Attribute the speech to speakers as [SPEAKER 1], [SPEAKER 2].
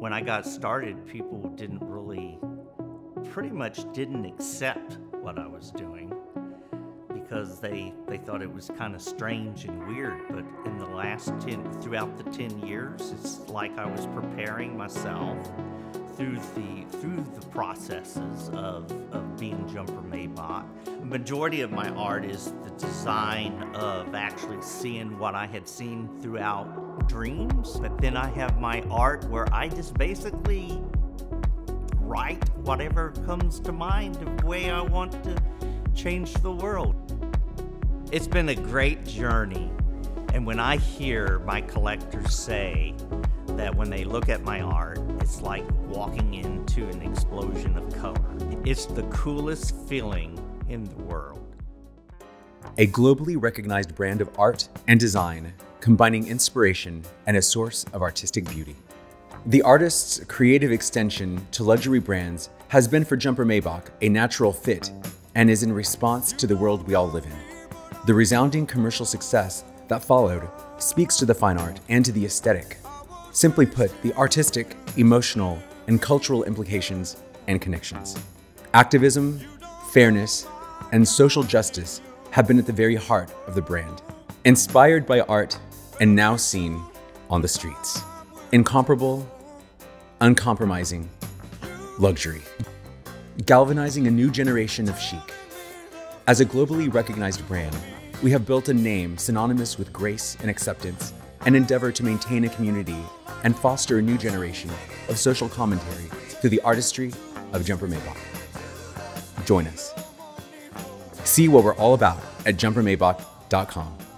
[SPEAKER 1] when I got started, people didn't really, pretty much didn't accept what I was doing because they they thought it was kind of strange and weird. But in the last ten, throughout the ten years, it's like I was preparing myself through the through the processes of, of being Jumper Maybach. The majority of my art is the design of actually seeing what I had seen throughout dreams. But then I have my art where I just basically write whatever comes to mind the way I want to change the world. It's been a great journey. And when I hear my collectors say that when they look at my art, it's like walking into an explosion of color, it's the coolest feeling in the world.
[SPEAKER 2] A globally recognized brand of art and design, combining inspiration and a source of artistic beauty. The artist's creative extension to luxury brands has been for Jumper Maybach a natural fit and is in response to the world we all live in. The resounding commercial success that followed speaks to the fine art and to the aesthetic. Simply put, the artistic, emotional, and cultural implications and connections. Activism, fairness, and social justice have been at the very heart of the brand. Inspired by art and now seen on the streets. Incomparable, uncompromising luxury. Galvanizing a new generation of chic as a globally recognized brand, we have built a name synonymous with grace and acceptance and endeavor to maintain a community and foster a new generation of social commentary through the artistry of Jumper Maybach. Join us. See what we're all about at jumpermaybach.com.